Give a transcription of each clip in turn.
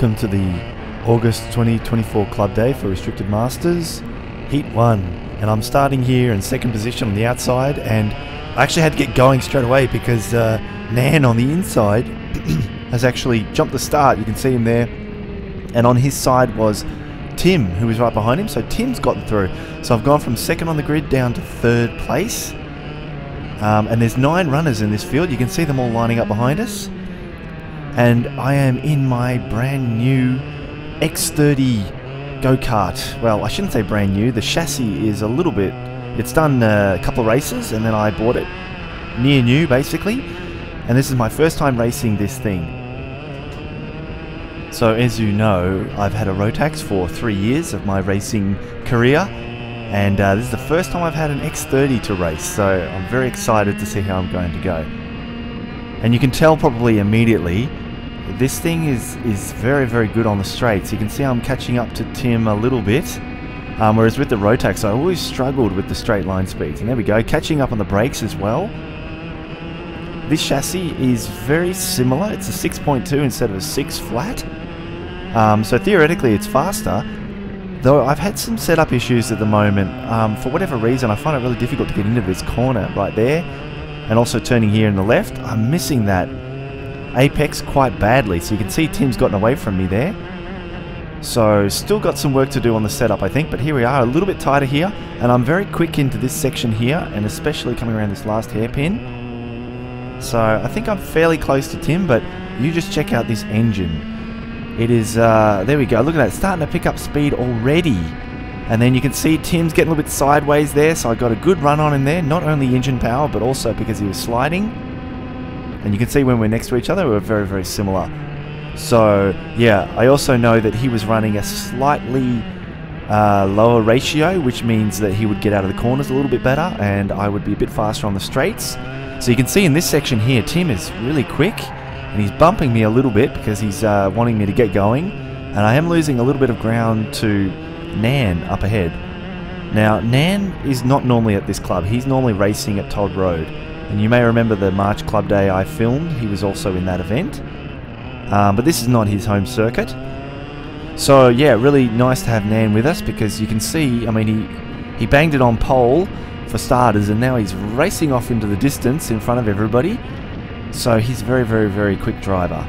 Welcome to the August 2024 Club Day for Restricted Masters, Heat 1. And I'm starting here in second position on the outside, and I actually had to get going straight away because uh, Nan on the inside has actually jumped the start. You can see him there. And on his side was Tim, who was right behind him. So Tim's gotten through. So I've gone from second on the grid down to third place. Um, and there's nine runners in this field. You can see them all lining up behind us and I am in my brand new X30 go-kart. Well, I shouldn't say brand new. The chassis is a little bit... It's done a couple of races and then I bought it near new basically. And this is my first time racing this thing. So as you know, I've had a Rotax for three years of my racing career. And uh, this is the first time I've had an X30 to race. So I'm very excited to see how I'm going to go. And you can tell probably immediately this thing is, is very, very good on the straights. You can see I'm catching up to Tim a little bit. Um, whereas with the Rotax, I always struggled with the straight line speeds. And there we go, catching up on the brakes as well. This chassis is very similar. It's a 6.2 instead of a 6 flat. Um, so theoretically it's faster. Though I've had some setup issues at the moment. Um, for whatever reason, I find it really difficult to get into this corner right there. And also turning here in the left. I'm missing that apex quite badly. So you can see Tim's gotten away from me there. So still got some work to do on the setup I think, but here we are, a little bit tighter here, and I'm very quick into this section here, and especially coming around this last hairpin. So I think I'm fairly close to Tim, but you just check out this engine. It is, uh, there we go, look at that, starting to pick up speed already. And then you can see Tim's getting a little bit sideways there, so I got a good run on in there, not only engine power, but also because he was sliding. And you can see when we're next to each other, we're very, very similar. So, yeah, I also know that he was running a slightly uh, lower ratio, which means that he would get out of the corners a little bit better, and I would be a bit faster on the straights. So you can see in this section here, Tim is really quick, and he's bumping me a little bit because he's uh, wanting me to get going, and I am losing a little bit of ground to Nan up ahead. Now, Nan is not normally at this club. He's normally racing at Todd Road. And you may remember the March Club Day I filmed, he was also in that event. Um, but this is not his home circuit. So yeah, really nice to have Nan with us because you can see, I mean, he, he banged it on pole for starters and now he's racing off into the distance in front of everybody. So he's a very, very, very quick driver.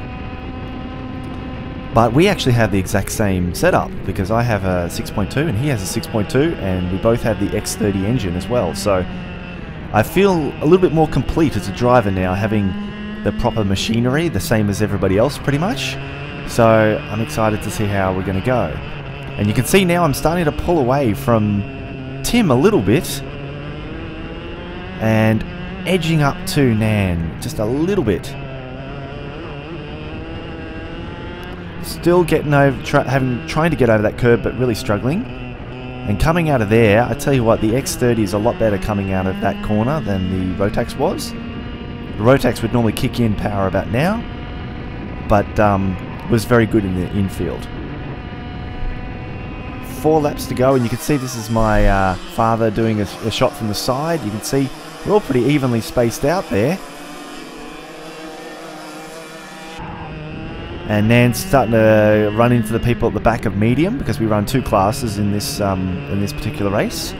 But we actually have the exact same setup because I have a 6.2 and he has a 6.2 and we both have the X30 engine as well. So I feel a little bit more complete as a driver now, having the proper machinery, the same as everybody else pretty much. So I'm excited to see how we're going to go. And you can see now I'm starting to pull away from Tim a little bit. And edging up to Nan just a little bit. Still getting over, having, trying to get over that curb, but really struggling. And coming out of there, I tell you what, the X30 is a lot better coming out of that corner than the Rotax was. The Rotax would normally kick in power about now, but um, was very good in the infield. Four laps to go, and you can see this is my uh, father doing a, a shot from the side. You can see we're all pretty evenly spaced out there. And Nan's starting to run into the people at the back of medium because we run two classes in this um, in this particular race.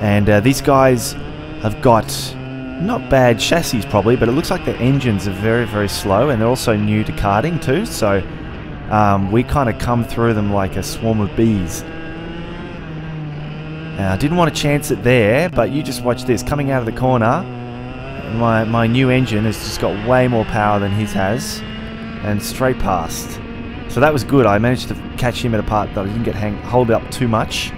And uh, these guys have got not bad chassis probably, but it looks like the engines are very very slow, and they're also new to karting too. So um, we kind of come through them like a swarm of bees. I didn't want to chance it there, but you just watch this coming out of the corner. My my new engine has just got way more power than his has and straight past. So that was good. I managed to catch him at a part that I didn't get hang hold up too much.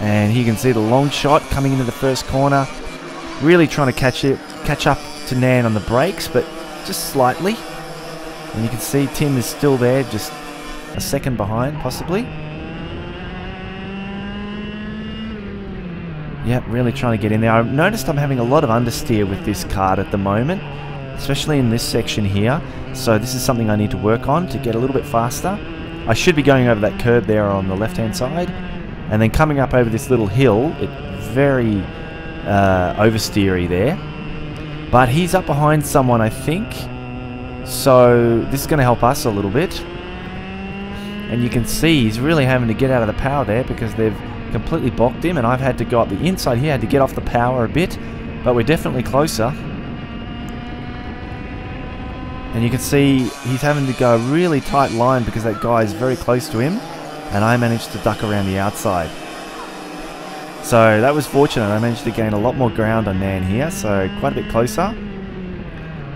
And you can see the long shot coming into the first corner. Really trying to catch it, catch up to Nan on the brakes, but just slightly. And you can see Tim is still there, just a second behind, possibly. Yep, really trying to get in there. I've noticed I'm having a lot of understeer with this card at the moment, especially in this section here. So this is something I need to work on to get a little bit faster. I should be going over that curb there on the left-hand side, and then coming up over this little hill. It very uh, oversteery there, but he's up behind someone, I think. So this is going to help us a little bit. And you can see he's really having to get out of the power there because they've completely blocked him and I've had to go up the inside here, had to get off the power a bit, but we're definitely closer. And you can see he's having to go a really tight line because that guy is very close to him and I managed to duck around the outside. So that was fortunate. I managed to gain a lot more ground on Nan here, so quite a bit closer.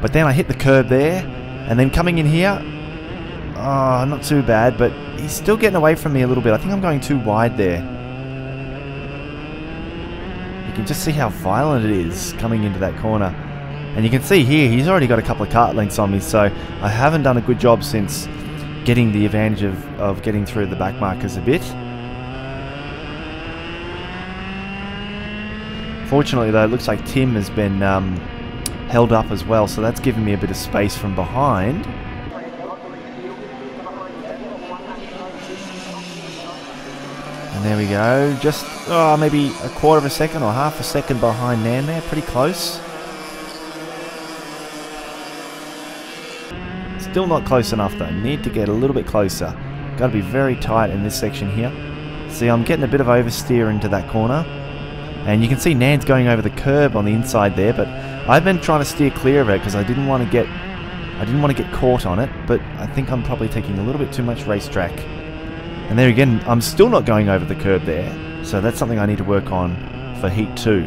But then I hit the curb there, and then coming in here, oh, not too bad, but he's still getting away from me a little bit. I think I'm going too wide there. You can just see how violent it is coming into that corner. And you can see here, he's already got a couple of kart lengths on me, so I haven't done a good job since getting the advantage of, of getting through the back markers a bit. Fortunately though, it looks like Tim has been um, held up as well, so that's given me a bit of space from behind. And there we go, just oh, maybe a quarter of a second or half a second behind Nan there, pretty close. Still not close enough though, need to get a little bit closer. Got to be very tight in this section here. See, I'm getting a bit of oversteer into that corner. And you can see Nan's going over the curb on the inside there, but I've been trying to steer clear of it because I didn't want to get I didn't want to get caught on it, but I think I'm probably taking a little bit too much racetrack. And there again, I'm still not going over the curb there, so that's something I need to work on for Heat 2.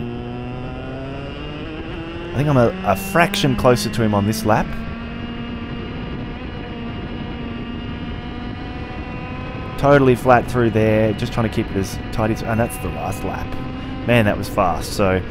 I think I'm a, a fraction closer to him on this lap, totally flat through there, just trying to keep it as tight as, and that's the last lap. Man, that was fast. So